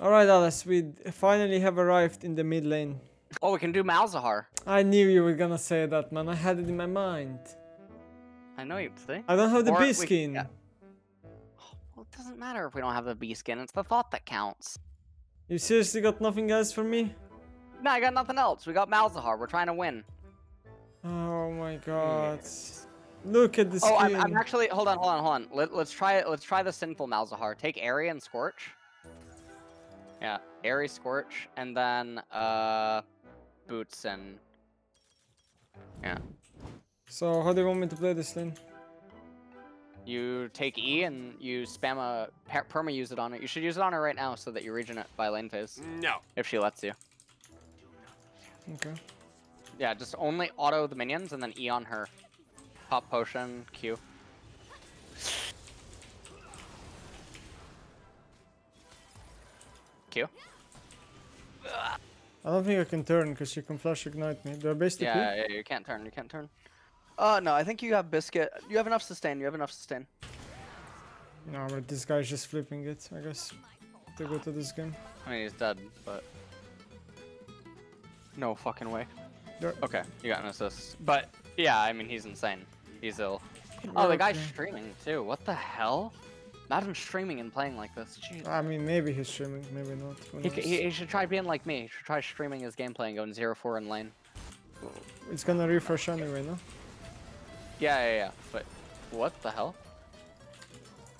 Alright, Alice, we finally have arrived in the mid lane. Oh, we can do Malzahar. I knew you were gonna say that, man. I had it in my mind. I know you'd say. I don't have the Or B we- skin. yeah. Well, it doesn't matter if we don't have the B skin. It's the thought that counts. You seriously got nothing else for me? No, I got nothing else. We got Malzahar. We're trying to win. Oh my god. Look at this. Oh, I'm, I'm actually. Hold on, hold on, hold on. Let, let's try it. Let's try the sinful Malzahar. Take Aery and Scorch. Yeah, Aery, Scorch, and then uh, Boots and yeah. So, how do you want me to play this lane? You take E and you spam a per- perma use it on it. You should use it on her right now so that you regen it by lane phase No. if she lets you. Okay. Yeah, just only auto the minions and then E on her. Pop potion, Q. Q. I don't think I can turn because you can flash ignite me. Do I base the Yeah, yeah, you can't turn, you can't turn. Uh, no, I think you have biscuit. You have enough sustain, you have enough sustain. No, but this guy's just flipping it, I guess. To go to this game. I mean, he's dead, but... No fucking way. Yeah. Okay, you got an assist. But, yeah, I mean, he's insane. He's ill. Oh, the guy's streaming, too. What the hell? Imagine streaming and playing like this. Jeez. I mean, maybe he's streaming, maybe not. He, he, he should try being like me. He should try streaming his gameplay and going 0-4 in lane. It's gonna refresh anyway, no? Yeah, yeah, yeah. But what the hell?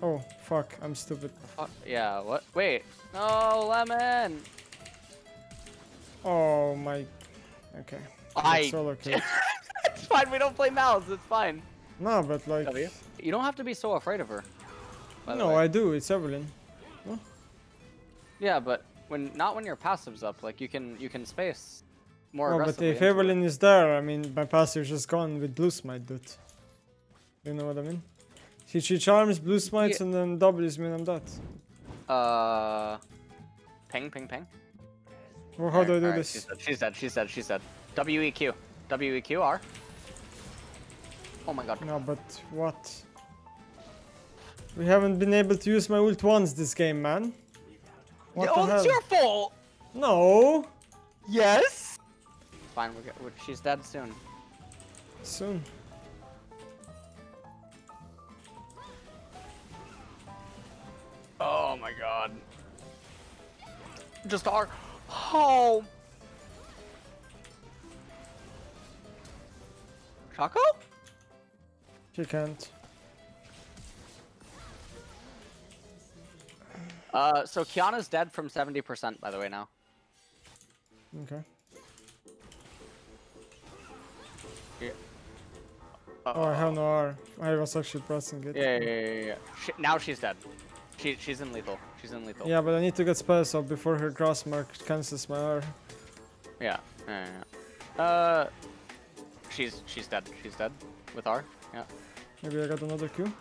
Oh, fuck, I'm stupid. Fuck. Yeah, what? Wait. No, lemon! Oh my... Okay. I... It's okay. it's fine, we don't play mouths, it's fine. no, but like... You don't have to be so afraid of her. No. I do, it's Evelynn. Yeah, but when not when your passive's up, like you can you can space more Oh, but if. Evelynn is there, I mean, my passive's just gone with Blue Smite, dude. You know what I mean? She, she charms, Blue Smites, and then W's me and I'm dead. Uh, ping, ping, ping. Well, how do I do Alright, this? She's dead. She's dead. She's dead. She's dead. W E Q. W E Q R. Oh my god. No, but what? We haven't been able to use my ult once this game, man. What oh, the it's hell? your fault. No! Yes. Fine. We're, go- we're, she's dead soon. Soon. Oh my god. Just our... Oh. Choco? She can't. Uh, so Qiyana's dead from 70% by the way now. Okay. Yeah. Oh, I have no R. I was actually pressing it. Yeah, yeah, yeah, yeah. yeah. She, now she's dead. She, she's in lethal. She's in lethal. Yeah, but I need to get spells up before her cross mark cancels my R. Yeah. yeah, yeah. Uh, she's she's dead. She's dead with R. Yeah. Maybe I got another Q?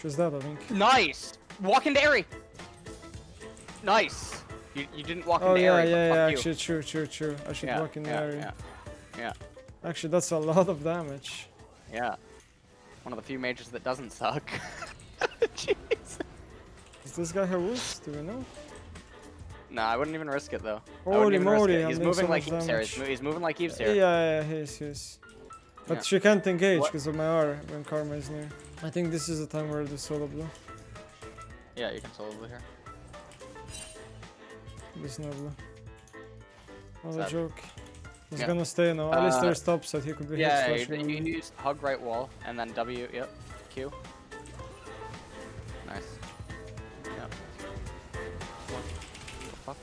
She's dead, I think. Nice. Walk into Aery. Nice. You, you didn't walk Oh yeah, Aery. yeah, but yeah, fuck you. actually true, true, true. I should yeah, walk in the yeah, area. Yeah. Yeah. Actually, that's a lot of damage. Yeah. One of the few mages that doesn't suck. Jeez. Does this guy have ults? Do we know? No, I wouldn't even risk it though. Holy wouldn't even risk moly. He's doing so moving like much Eve's here. He's, he's moving like Eve's here. yeah, he is, he is. But Yeah. she can't engage because of my R when Karma is near. I think this is the time where the solo blue. Yeah, you can solo blue here. Blue. Not a joke. He's Yeah. gonna stay now. Uh, Alistar stops that he could be Yeah, you, you one. use hug right wall and then W. Yep. Q. Nice. Yep. What the fuck?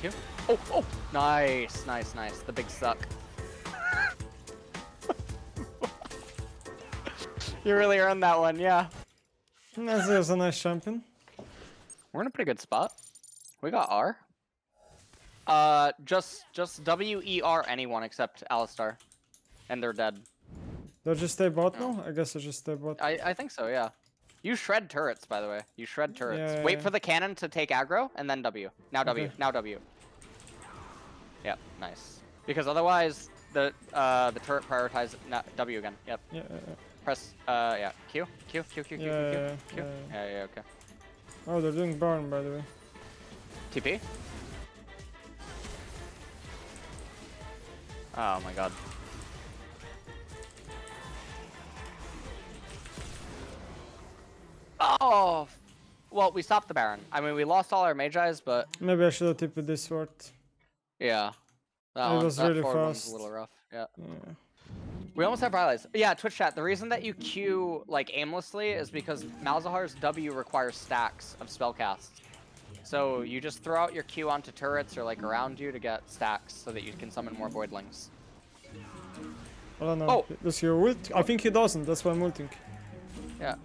Q. Oh, oh! Nice, nice, nice. The big suck. you really earned that one, yeah. Nazir's a nice champion. We're in a pretty good spot. We got R. Uh, just just W E R anyone except Alistar, and they're dead. Do I just stay bot now? I guess I just stay bot. I I think so, yeah. You shred turrets, by the way. You shred turrets. Yeah, Wait yeah. for the cannon to take aggro, and then W. Now W. Okay. Now W. Yep, nice. Because otherwise, the uh the turret prioritizes na- W again. Yep. Yeah, yeah, yeah. Press uh yeah Q Q Q Q Q Q Yeah, Q yeah, Q. yeah, Yeah yeah okay. Oh, they're doing burn by the way. TP. Oh my god. Oh! Well, we stopped the Baron. I mean, we lost all our Magi's, but Maybe I should have tipped this sword. yeah. That, It one, was really fast. a little rough. Yeah. Yeah. We almost have Rylai's. Yeah, Twitch chat. The reason that you queue, like aimlessly is because Malzahar's W requires stacks of spellcasts. So you just throw out your Q onto turrets or like around you to get stacks so that you can summon more voidlings. I don't know. Oh. Does he ult? I think he doesn't. That's why I'm ulting. Yeah.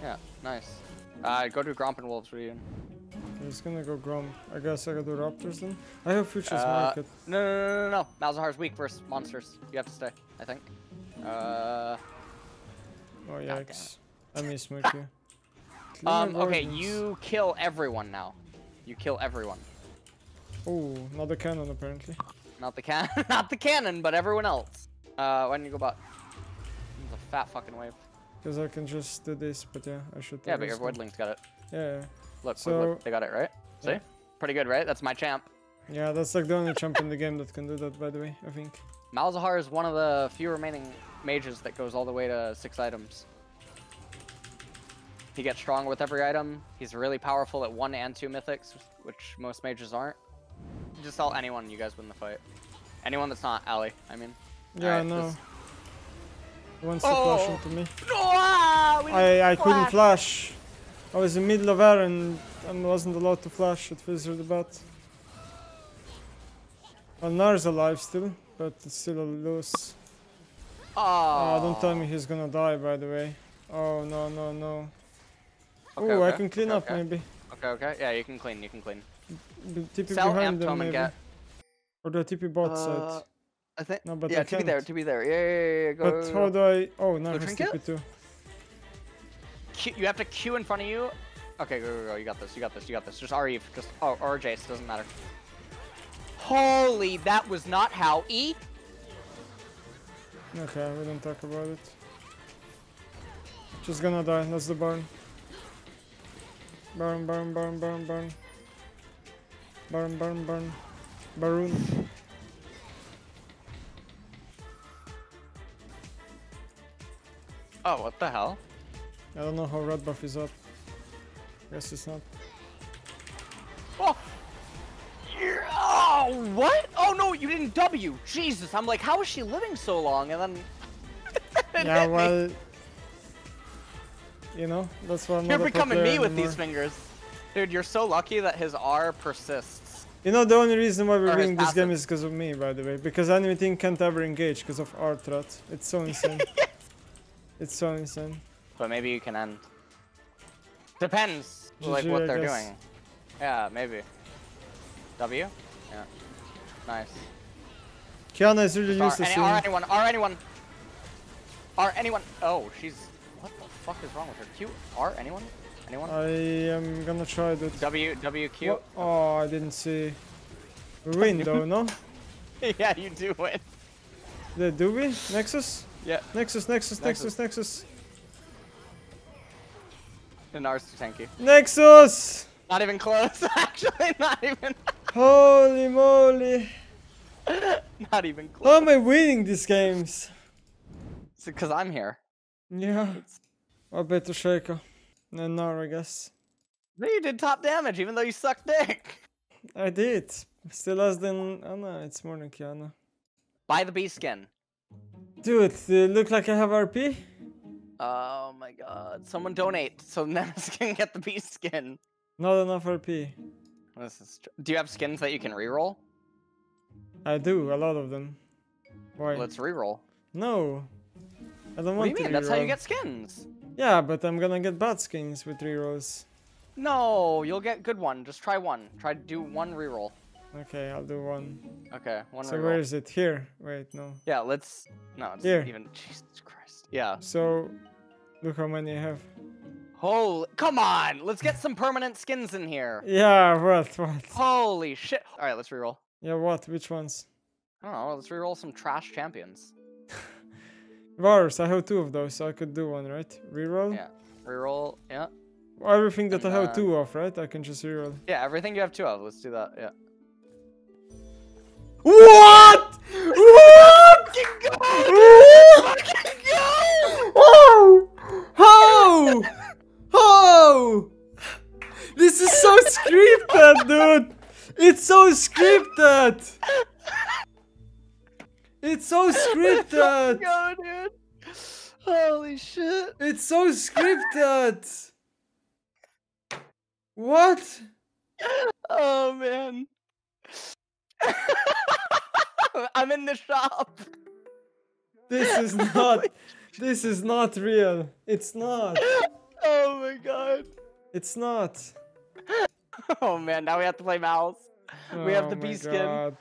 Yeah, nice. Uh, go to Gromp and Wolves Reunion. He's gonna go Gromp. I guess I gotta do Raptors then. I have Futures Uh, Market. No, no, no, no, no. Malzahar's weak versus monsters. You have to stay, I think. Uh, Oh yikes. I miss Murky. Clear my um, okay, you kill everyone now. You kill everyone. Oh, not the cannon apparently. Not the can, not the cannon, but everyone else. Uh, why don't you go bot? It's a fat fucking wave. Because I can just do this, but yeah, I should. Yeah, but your voidlings got it. Yeah, yeah. Look, So- look, look, they got it right. See? Yeah. Pretty good, right? That's my champ. Yeah, that's like the only champ in the game that can do that, by the way, I think. Malzahar is one of the few remaining mages that goes all the way to six items. He gets stronger with every item. He's really powerful at one and two mythics, which most mages aren't. Just tell anyone, you guys win the fight. Anyone that's not Ali, I mean. Yeah, I Alright, know. He wants to flash Oh! into me. No, ah, I, I couldn't flash. I was in the middle of air and, and wasn't allowed to flash. It feels really bad. Well, Nar's alive still, but it's still a lose. Oh, Ah, don't tell me he's gonna die, by the way. Oh, no, no, no. Okay, oh, I can clean okay, up, okay. maybe. Okay, okay. Yeah, you can clean, you can clean. B- TP Sell behind Amp them, Tome and maybe. get. Or do I TP bot Uh, side? I think. No, but yeah, I to be there, can't. to be there. Yeah, yeah, yeah. yeah. Go, But go, how do I... Oh, now Go has? TP too. Q, you have to Q in front of you. Okay, go, go, go. You got this. You got this. You got this. Just R Eve. Just oh, or Jace. Doesn't matter. Holy, that was not how E. Okay, we don't talk about it. Just gonna die, that's the barn. Barn, barn, barn, barn, barn. Barn, barn, barn. Baroon. Oh, what the hell? I don't know how red buff is up. Guess it's not. Oh. You're- Oh, what? Oh no, you didn't W. Jesus, I'm like, how is she living so long? And then. yeah, hit me. You know, that's why I'm You're becoming me with anymore. these fingers. Dude, you're so lucky that his R persists. You know, the only reason why we're Or winning this game is because of me, by the way. Because anything can't ever engage because of our threat. It's so insane. it's so insane. But maybe you can end. Depends, like what I they're guess. doing. Yeah, maybe. W? Yeah. Nice. Qiyana is really R, useless. any, R anyone, R anyone. R anyone. Oh, she's. What the fuck is wrong with her? Q? R anyone? Anyone? I am gonna try that. W, W, Q. Wha- Oh, I didn't see. We win though, no? yeah, you do win. Yeah, do we? Nexus? Yeah. Nexus, Nexus, Nexus. Nexus, Nexus. And R's too tanky. Nexus! Not even close, actually, not even. Holy moly! not even close. How am I winning these games? Because I'm here. Yeah. I better Shaker. And now I guess. No, you did top damage, even though you sucked dick. I did. Still less than Anna. Oh, it's more than Qiyana. Buy the bee skin. Dude, they look like I have RP? Oh my god. Someone donate so Nemesis can get the bee skin. Not enough RP. This is tr- Do you have skins that you can reroll? I do, a lot of them. Why? Let's reroll. No. I don't What do you mean? That's how you get skins. Yeah, but I'm gonna get bad skins with rerolls. No, you'll get good one. Just try one. Try to do one reroll. Okay, I'll do one. Okay, one So where is it? Here? Wait, no. Yeah, let's. No, it's Here. even. Jesus Christ. Yeah. So, look how many I have. Holy. Come on. Let's get some permanent skins in here. Yeah, what, what? Holy shit. All right, let's reroll. Yeah, what? Which ones? I don't know. Let's reroll some trash champions. Vars, I have two of those, so I could do one, right? Reroll? Yeah. Reroll. Yeah. Everything that I have uh, two of, right? I can just reroll. Yeah, everything you have two of. Let's do that. Yeah. What? Holy shit. It's so scripted. What? Oh man. I'm in the shop. This is not. This is not real. It's not. Oh my god. It's not. Oh man, now we have to play mouse. We have Oh the bee skin. God.